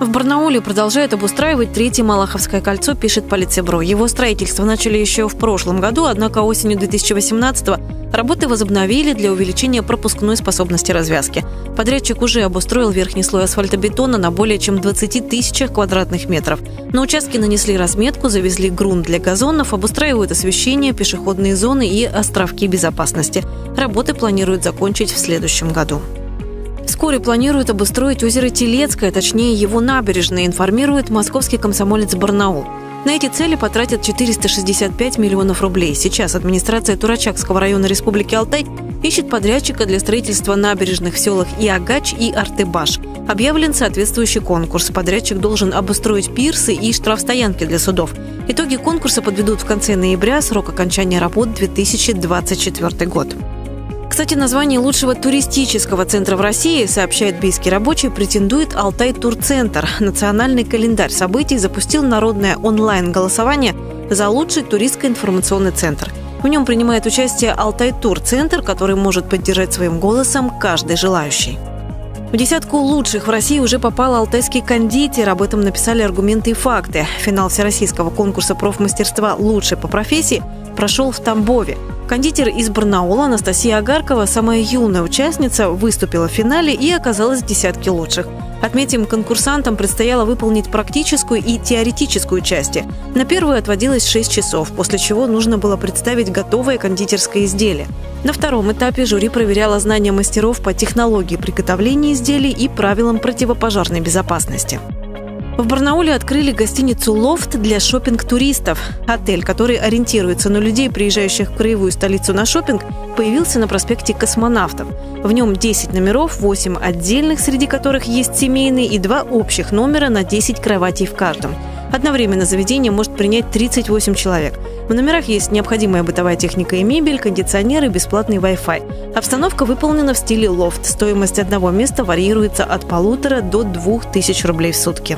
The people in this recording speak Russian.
Барнауле продолжают обустраивать третье Малаховское кольцо, пишет Политсебро. Его строительство начали еще в прошлом году, однако осенью 2018 работы возобновили для увеличения пропускной способности развязки. Подрядчик уже обустроил верхний слой асфальтобетона на более чем 20 тысячах квадратных метров. На участке нанесли разметку, завезли грунт для газонов, обустраивают освещение, пешеходные зоны и островки безопасности. Работы планируют закончить в следующем году. Вскоре планируют обустроить озеро Телецкое, точнее его набережные, информирует московский комсомолец Барнаул. На эти цели потратят 465 миллионов рублей. Сейчас администрация Турачакского района Республики Алтай ищет подрядчика для строительства набережных в селах Иагач и Артыбаш. Объявлен соответствующий конкурс. Подрядчик должен обустроить пирсы и штрафстоянки для судов. Итоги конкурса подведут в конце ноября, срок окончания работ 2024 год. Кстати, название лучшего туристического центра в России, сообщает бийский рабочий, претендует Алтай Турцентр. Национальный календарь событий запустил народное онлайн-голосование за лучший туристско-информационный центр. В нем принимает участие Алтай Тур-центр, который может поддержать своим голосом каждый желающий. В десятку лучших в России уже попал алтайский кондитер. Об этом написали аргументы и факты. Финал всероссийского конкурса профмастерства «Лучший по профессии» прошел в Тамбове. Кондитер из Барнаула Анастасия Агаркова, самая юная участница, выступила в финале и оказалась в десятке лучших. Отметим, конкурсантам предстояло выполнить практическую и теоретическую части. На первую отводилось 6 часов, после чего нужно было представить готовое кондитерское изделие. На втором этапе жюри проверяло знания мастеров по технологии приготовления изделий и правилам противопожарной безопасности. В Барнауле открыли гостиницу «Лофт» для шопинг туристов Отель, который ориентируется на людей, приезжающих в краевую столицу на шопинг, появился на проспекте Космонавтов. В нем 10 номеров, 8 отдельных, среди которых есть семейные, и 2 общих номера на 10 кроватей в каждом. Одновременно заведение может принять 38 человек. В номерах есть необходимая бытовая техника и мебель, кондиционеры, бесплатный Wi-Fi. Обстановка выполнена в стиле лофт. Стоимость одного места варьируется от полутора до двух тысяч рублей в сутки.